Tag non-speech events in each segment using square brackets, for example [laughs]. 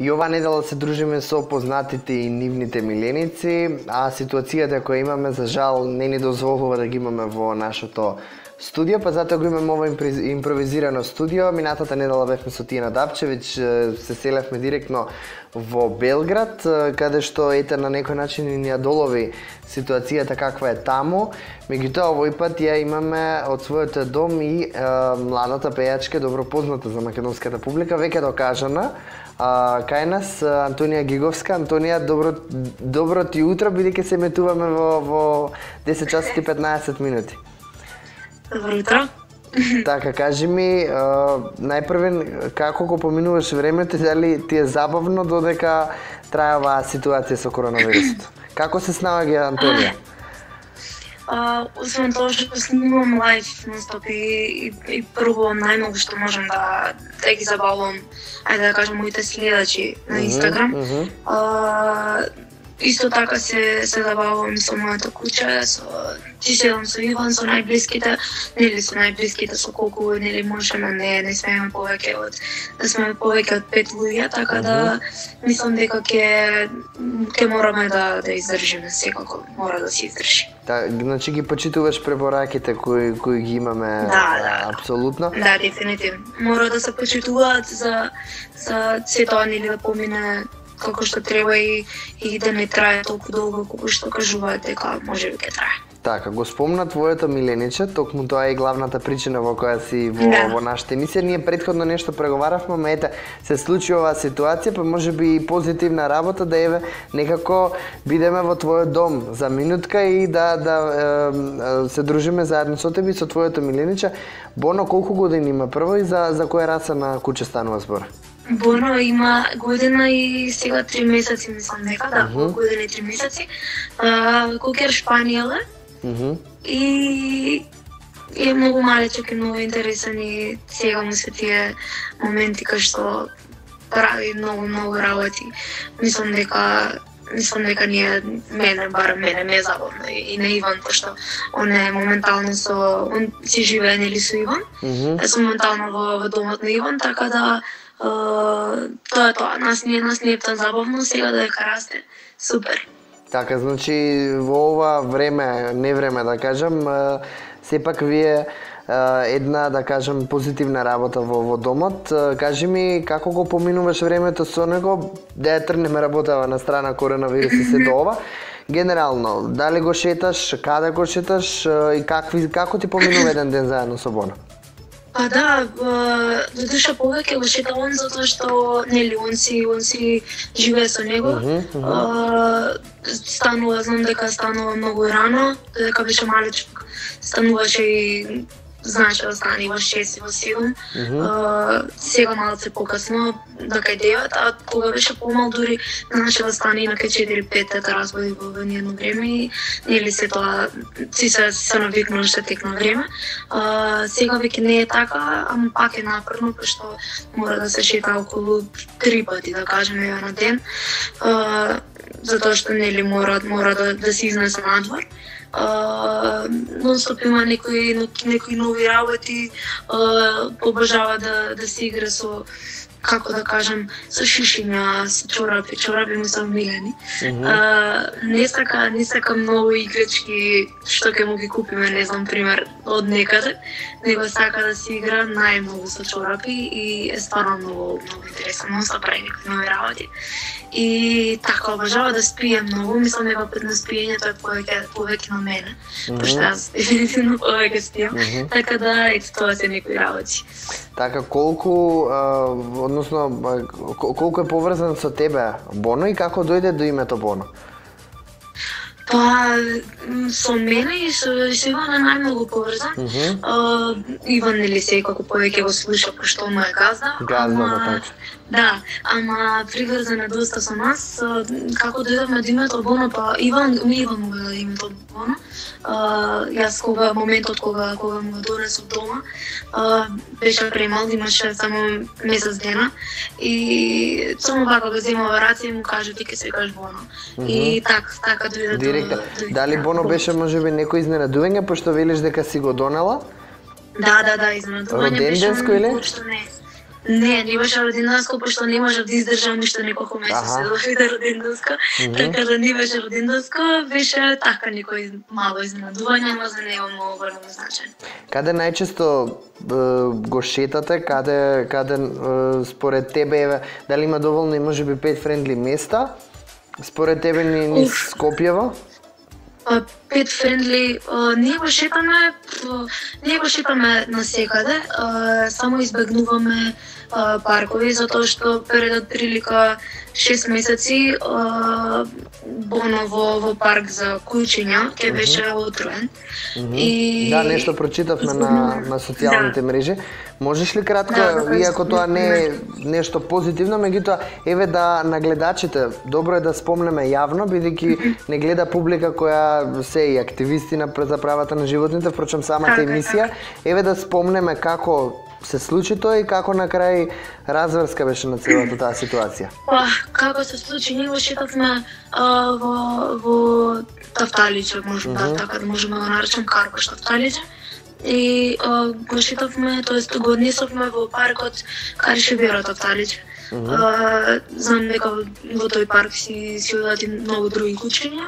И ова недела се дружиме со познатите и нивните миленици, а ситуацијата која имаме за жал не ни дозволува да ги имаме во нашото студио, па затоа го имаме ова импровизирано студио. Минатата недела бевме со Тиена Дапчевич, се селевме директно во Белград, каде што ете на некој начин ни ја долови ситуацијата каква е таму. Меѓутоа овој пат ја имаме од својот дом и е, младата пејачка, добро позната за македонската публика, веќе докажана, А, кај нас Антонија Гиговска. Антонија, добро, добро ти утро, бидејќи се метуваме во, во 10 часот и 15 минути. Добро утро. [laughs] Така, кажи ми, најпрвен, како го поминуваш времето дали ти е забавно додека трае оваа ситуација со коронавирусот? Како се снаоѓа Антонија? А, освен тоа што снимам лайф стоп и, и, и пробувам најмногу што можам да, да ги забавувам, ајде да кажам, моите следачи на Инстаграм. Mm -hmm. а, исто така се се забавувам со мојата куќа, со ти седам со Иван, со најблиските, нели со најблиските со колку нели можеме, не не смееме повеќе од да сме повеќе од пет луѓе, така да мислам дека ќе ќе мораме да да издржиме секако, мора да се издржи. Да, значи ги почитуваш препораките кои кои ги имаме да, да. апсолутно. Да, дефинитивно. Мора да се почитуваат за за се тоа нели да помине како што треба и, и да не трае толку долго колку што кажуваат дека може би ќе трае. Така, го спомна твоето милениче, токму тоа е главната причина во која си во, да. во нашата емисија. Ние предходно нешто преговаравме, ма ете, се случи оваа ситуација, па може би и позитивна работа да еве некако бидеме во твојот дом за минутка и да да е, се дружиме заедно со тебе и со твоето милениче. Боно колку години има прво и за за која раса на куќе станува збор? Боно има година и сега три месеци, мислам дека, да, uh -huh. година и три месеци. Шпанијал е. Uh -huh. И е многу малечок и многу интересен и сега му се тие моменти кај што прави многу, многу работи. Мислам дека мислам дека ние мене барем мене ме забавно и, и на Иван пошто он е моментално со он си живее нели со Иван. Mm -hmm. Е сум моментално во, во домот на Иван, така да тоа е тоа. Нас не нас не е тоа забавно, сега да дека расте. Супер. Така, значи во ова време, не време да кажам, сепак вие една, да кажам, позитивна работа во, во домот. Кажи ми, како го поминуваш времето со него, да ја трнеме работава на страна коронавирус и се до ова. Генерално, дали го шеташ, каде го шеташ и какви, како ти поминува еден ден заедно со бона? Па да, до душа повеќе го шетавам затоа што нели он си он си живее со него. Uh -huh, uh -huh. А, станува, знам дека станува многу рано, дека беше малечок. Стануваше и знаеше да стане во 6 и во 7. Uh -huh. а, сега малце покасно, да кај 9, а кога беше помал дури знаеше да стане и на кај 4-5 да разбуди во едно време и нели се тоа си се се навикнува што текна време. А, сега веќе не е така, ама пак е напрно пошто мора да се шета околу три пати да кажеме на ден. А, затоа што нели мора мора да да се изнесе надвор нонстоп има некои некои нови работи, обожава да да се игра со како да кажам, со шишиња, со чорапи, чорапи му се омилени. Mm -hmm. а, не сака, не сака многу играчки што ќе му ги купиме, не знам, пример, од некаде, него сака да се игра најмногу со чорапи и е стварно многу, многу интересно, он се прави некои нови работи. И така обожава да спие многу, мислам дека пет на спиењето е повеќе повеќе на мене, mm -hmm. пошто јас дефинитивно повеќе спијам. Mm -hmm. Така да ето тоа се некои работи. Така колку а, односно колку е поврзан со тебе Боно и како дојде до името Боно? Па, со мене и со, со Иван е најмногу поврзан. Mm -hmm. uh, Иван нели секако повеќе го слуша пошто му е газда. Газда, ама, да, Да, ама приврзан е доста со нас. Како дојдовме до името Боно, па Иван, ми Иван му даде името Боно. Uh, јас кога моментот кога кога му го донесов дома, uh, беше премал, имаше само месец дена и само вака го зема во раце и му кажа ти ќе се кажеш Боно. Mm -hmm. И така, така дојде Директно. Дали Боно беше можеби некој изненадување пошто велиш дека си го донела? Да, да, да, изненадување беше. Роденденско или? Што не. Не, не беше роденденско, пошто не можев да издржам ништо неколку месеци да биде роденденско. Така да не беше роденденско, беше така некој мало изненадување, но за него многу големо значење. Каде најчесто го шетате, каде каде според тебе еве дали има доволно и можеби пет френдли места? Според тебе ни, ни Скопјево? up пет френдли, ние го шетаме, ние го шетаме на секаде, само избегнуваме паркови затоа што пред прилика 6 месеци Боно во, во парк за кучиња ќе беше отруен. Mm -hmm. И Да, нешто прочитавме на на социјалните да. мрежи. Можеш ли кратко, да, иако тоа не е нешто позитивно, меѓутоа еве да на гледачите, добро е да спомнеме јавно бидејќи не гледа публика која се и активисти на за правата на животните, впрочем самата така емисија, еве да спомнеме како се случи тоа и како на крај разврска беше на целата таа ситуација? Па, како се случи, ние го шетавме во, во Тафталиќе, можем mm -hmm. да, така да можеме да наречем Карпаш Тафталиќе. И а, го шетавме, тоест го однесовме во паркот Карише Бера Тафталиќе. Mm -hmm. знам дека во тој парк си си одат и многу други кучиња.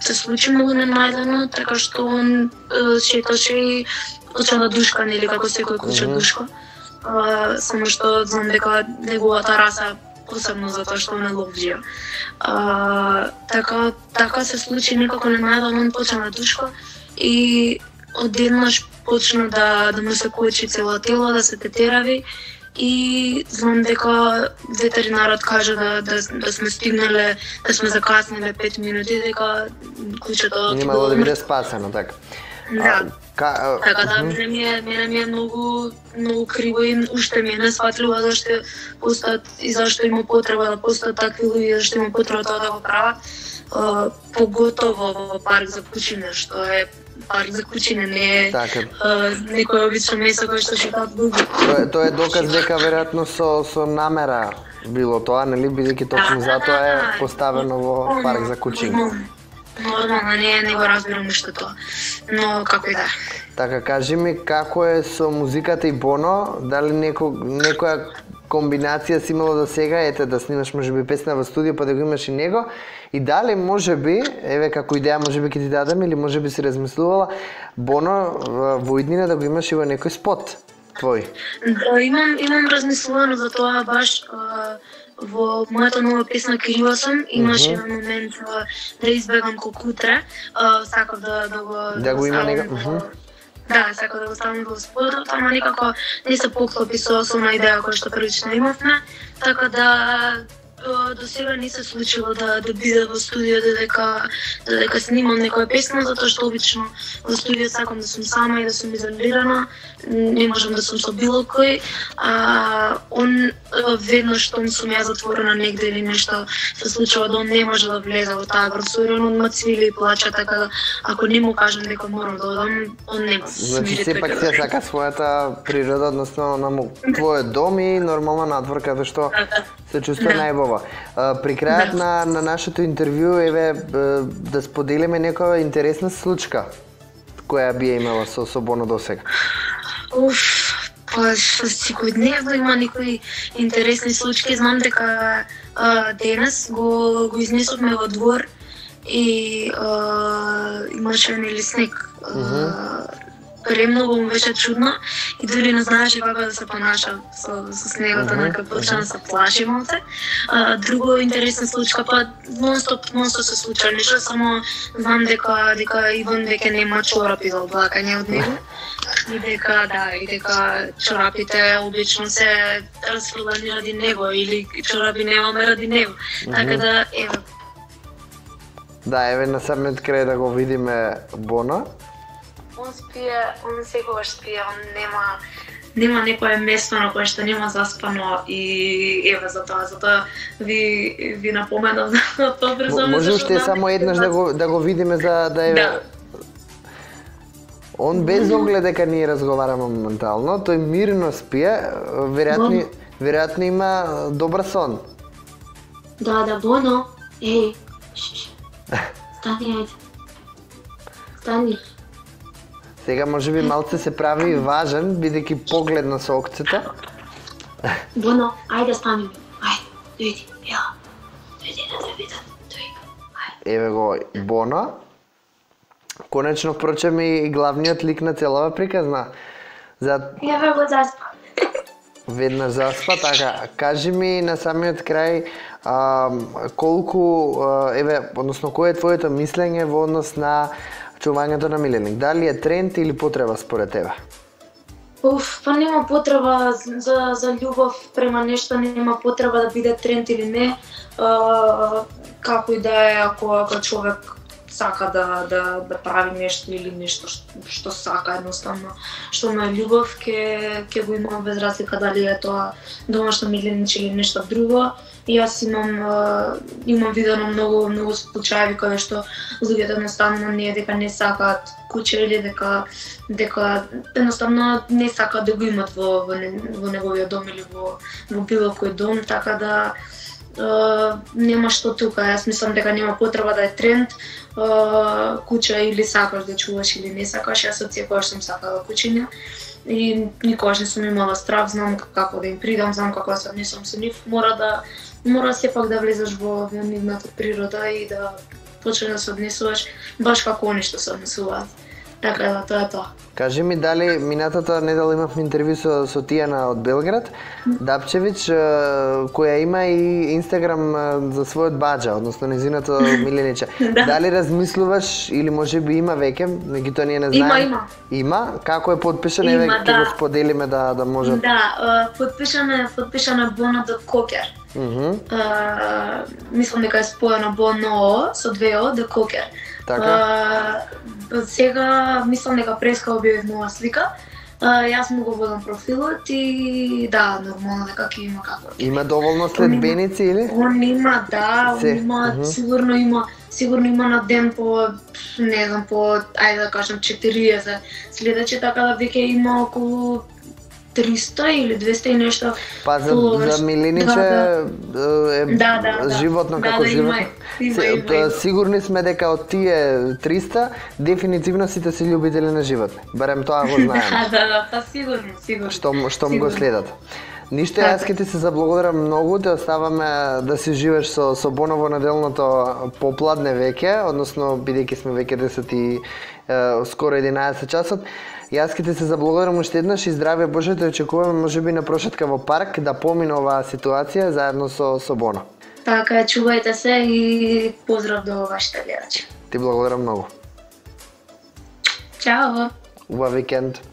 Се случи многу ненајдено, така што он шеташе и кучена душка, нели, како секој куче mm -hmm. душка. А, само што знам дека неговата раса посебно затоа што не ловџија. А, така, така се случи некако најдам он почна душка и одеднаш почна да, да му се кочи цела тело, да се тетерави и знам дека ветеринарот кажа да, да, да сме стигнале, да сме закаснеле 5 минути, дека кучето... Немало да биде спасено, така. Да. Ка, така да, мене ми е, мене ми е многу, многу криво и уште ми е несватливо зашто постат и зашто има потреба да постат такви луѓе, зашто има потреба тоа да го прават. Поготово во парк за кучине, што е парк за кучине, не е така. uh, некој обично место кој што шетаат луѓе. Тоа, тоа е доказ дека веројатно со со намера било тоа, нели бидејќи точно да, затоа е да, поставено во парк за кучине. Нормално, не, не го разбирам ништо тоа. Но како и да. Така, кажи ми како е со музиката и Боно, дали неко, некоја комбинација си имало до сега, ете да снимаш можеби песна во студио па да го имаш и него и дали можеби, еве како идеја можеби ќе ти дадам или можеби си размислувала Боно во иднина да го имаш и во некој спот твој. Да, имам имам размислувано за тоа баш во мојата нова песна Крива сум имаше mm -hmm. момент да избегам кокутре, сакав да да го да го има нега. Да, сака да го ставам во спорот, ама никако не се поклопи со основна идеја која што првично имавме, така да до сега не се случило да да биде во студио додека додека снимам некоја песна затоа што обично во студио сакам да сум сама и да сум изолирана, не можам да сум со било кој. А он веднаш што сум ја затворена негде или нешто се случува да он не може да влезе во таа просторија, он ма цвили и плача така да ако не му кажам дека морам да одам, он нема. Значи сепак се сака својата природа, односно на твојот дом и нормално надвор каде што да, да. се чувствува да. Ова. При крајот да. на, на нашето интервју, еве, да споделиме некоја интересна случка која би ја имала со, со Боно до сега. Уф, па секојдневно има некои интересни случаи. Знам дека а, денес го, го изнесовме во двор и а, имаше нели снег. Uh -huh премногу му беше чудно и дури не знаеше како да се понаша со, со снегото, mm -hmm. нека почна да се плаши малце. А, друго интересна случка, па нон-стоп, нон-стоп се случува нешто, само знам дека дека Иван веќе нема чорапи за облакање од него. И дека, да, и дека чорапите обично се расфрлани ради него или чорапи немаме ради него. Mm -hmm. Така да, ево. Да, еве на самиот крај да го видиме Бона он спие, он секогаш спие, он нема нема некое место на кое што нема заспано и еве за тоа, за тоа ви ви напоменав [laughs] за тоа брзо. Може уште само еднаш да го да го видиме за да еве да. Он без оглед дека ние разговараме моментално, тој мирно спие, веројатно веројатно има добар сон. Да, да, Боно. Еј. [laughs] Стани, ајде. Стани. Сега може би малце се прави важен, бидејќи погледна со окцето. Боно, ајде стани. Ајде, дојди, ја. Дојди на. Дојди. Еве го Боно. Конечно, впрочем, и главниот лик на целава приказна. За Еве го заспа. веднаш заспа, така, кажи ми на самиот крај а, колку, еве, односно, кој е твоето мислење во однос на чувањето на миленик? Дали е тренд или потреба според тебе? Уф, па нема потреба за, за љубов према нешто, нема потреба да биде тренд или не. А, како и да е, ако, ако човек сака да, да, да прави нешто или нешто што, што сака едноставно, што му е љубов, ке, ке го има без разлика дали е тоа домашно милениче или нешто друго. И јас имам имам видено многу многу случаи каде што луѓето едноставно не е дека не сакаат куче или дека дека едноставно не сакаат да го имат во во, во неговиот дом или во во било кој дом, така да Uh, нема што тука, јас мислам дека нема потреба да е тренд uh, куча или сакаш да чуваш или не сакаш, јас од секогаш сум сакала кучиња и никогаш не сум имала страв, знам како да им придам, знам како да се однесам со нив, мора да мора сепак да влезеш во, во нивната природа и да почнеш да се однесуваш баш како они што се однесуваат. Така да, тоа е тоа. Кажи ми дали минатата недела имавме интервју со, со Тијана од Белград, Дапчевиќ, е, која има и Инстаграм е, за својот баџа, односно незиното [laughs] милениче. Да. Дали размислуваш или може би има веќе, меѓутоа ние не Има, знаеме. има. Има? Како е подпишан? Има, Еве ќе да. го споделиме да да може. Да, подпишана е подпишана Bona до Кокер. Uh, мислам дека е споено Bono со две О до Кокер. Така. Uh, сега мислам дека преска објавив нова слика. Uh, јас му го водам профилот и да, нормално дека ќе има како. Има доволно следбеници или? Он има, да, он Се, има, мгм. сигурно има, сигурно има на ден по, не знам, по, ајде да кажем 40 следачи, така да веќе има околу 300 или 200 и нешто. Па за, followers. за Милиниче Да, е Да, да, да. животно Да, како да, животно. има, има, има. Сигурни сме дека од тие 300 дефинитивно сите се љубители на животни. Барем тоа го [laughs] знаеме. Да, да, да, па сигурно, сигурно. што што му го Сигурно. следат. Ништо јас ќе ти се заблагодарам многу, те оставаме да си живееш со со Боново неделното попладне веќе, односно бидејќи сме веќе 10 и е, скоро 11 часот. Јас ќе ти се заблагодарам уште еднаш и здравје Боже, те очекуваме можеби на прошетка во парк да помине оваа ситуација заедно со со Боно. Така, чувајте се и поздрав до вашите гледачи. Ти благодарам многу. Чао! Убав викенд.